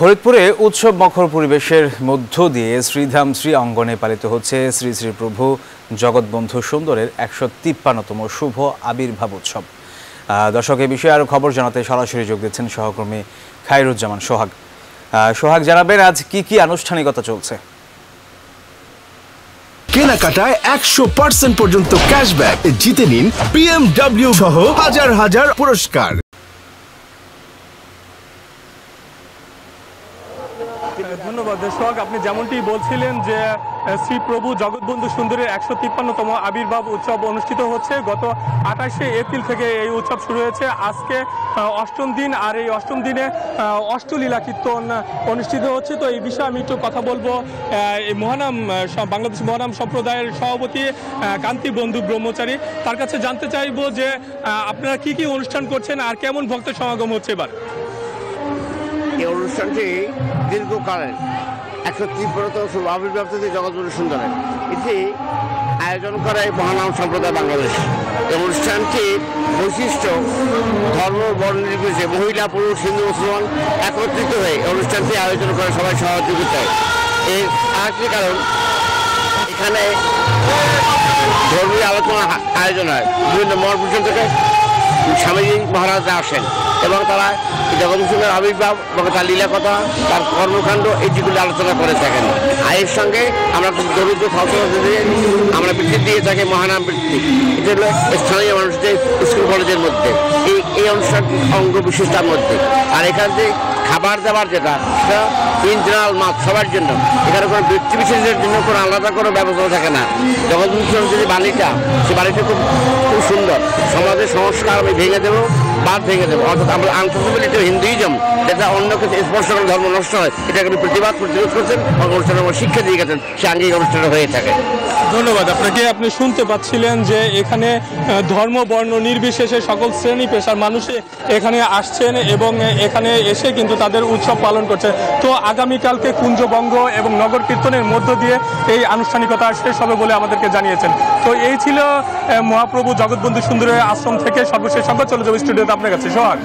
ফরিদপুরে উৎসব মখর পরিবেশের মধ্য দিয়ে শ্রীধাম শ্রী অঙ্গনে পালিত হচ্ছে শ্রী শ্রী প্রভু জগৎবন্ধু সুন্দরের একশো তিপ্পান্নতম শুভ আবির্ভাব উৎসব। দর্শক, এ বিষয়ে আরও খবর জানাতে সরাসরি যোগ দিচ্ছেন সহকর্মী খায়রুজ্জামান সোহাগ। সোহাগ, জানাবেন আজ কি কি আনুষ্ঠানিকতা চলছে? কেনাকাটায় একশো পার্সেন্ট পর্যন্ত ক্যাশব্যাক। জিতে নিন বিএমডব্লিউ সহ হাজার হাজার পুরস্কার। ধন্যবাদ দর্শক, আপনি যেমনটি বলছিলেন যে শ্রী প্রভু জগৎবন্ধু সুন্দরের একশো তিপ্পান্নতম আবির্ভাব উৎসব অনুষ্ঠিত হচ্ছে। গত আঠাশে এপ্রিল থেকে এই উৎসব শুরু হয়েছে। আজকে অষ্টম দিন, আর এই অষ্টম দিনে অষ্টলীলা কীর্তন অনুষ্ঠিত হচ্ছে। তো এই বিষয়ে আমি একটু কথা বলব। এই মহানাম বাংলাদেশ মহানাম সম্প্রদায়ের সভাপতি কান্তি বন্ধু ব্রহ্মচারী, তার কাছে জানতে চাইব যে আপনারা কি কি অনুষ্ঠান করছেন আর কেমন ভক্ত সমাগম হচ্ছে এবার? এই অনুষ্ঠানটি দীর্ঘকালের একশো শুভ আবির্ভাব থেকে জগৎগুরু সুন্দরের এটি আয়োজন করে মহানাম সম্প্রদায় বাংলাদেশ। এই অনুষ্ঠানটির বৈশিষ্ট্য, ধর্ম, বর্ণ নির্বিশেষে মহিলা, পুরুষ, হিন্দু, মুসলমান একত্রিত হয়ে এই অনুষ্ঠানটি আয়োজন করে সবাই সহযোগিতায় এর আরেকটি কারণ, এখানে ধর্মীয় আলোচনা আয়োজন হয়। বিভিন্ন মঠ পর্যন্ত থেকে স্বামীজি মহারাজরা আসেন এবং তারা জগদীশ্বরের আবির্ভাব এবং তার লীলা কথা তার কর্মকাণ্ড, এই যেগুলি আলোচনা করে থাকেন। আর এর সঙ্গে আমরা দরিদ্র ছাত্রছাত্রীদের আমরা বৃত্তি দিয়ে থাকি, মহানাম বৃত্তি এটা হলো স্থানীয় মানুষদের স্কুল কলেজের মধ্যে। এই এই অনুষ্ঠান অঙ্গ বিশেষতার মধ্যে। আর এখান থেকে খাবার দাবার যেটা, সেটা ইন জেনারেল মাছ সবার জন্য। এখানে কোনো ব্যক্তি বিশেষের জন্য কোনো আলাদা কোনো ব্যবস্থা থাকে না। জগৎ যে বাড়িটা সে বাড়িটা খুব খুব সুন্দর। সমাজের সংস্কার আমি ভেঙে দেবো। বাদ ভেঙে দেবো অর্থাৎ আমরা আনসেসিবিলিটি হিন্দুইজম, যেটা অন্য কিছু স্পর্শ করে ধর্ম নষ্ট হয়, এটাকে প্রতিবাদ প্রতিরোধ করছেন অনুষ্ঠানে আমার শিক্ষা দিয়ে গেছেন, সে আঙ্গিক অনুষ্ঠানে হয়ে থাকে। ধন্যবাদ। আপনাকে আপনি শুনতে পাচ্ছিলেন যে এখানে ধর্ম, বর্ণ নির্বিশেষে সকল শ্রেণি পেশার মানুষ এখানে আসছেন এবং এখানে এসে কিন্তু তাদের উৎসব পালন করছে তো আগামীকালকে কুঞ্জবঙ্গ এবং নগর কীর্তনের মধ্য দিয়ে এই আনুষ্ঠানিকতা শেষ হবে বলে আমাদেরকে জানিয়েছেন। তো এই ছিল মহাপ্রভু জগৎবন্ধু সুন্দরের আশ্রম থেকে সর্বশেষ সংবাদ। চলে যাবে স্টুডিওতে আপনার কাছে সোহাগ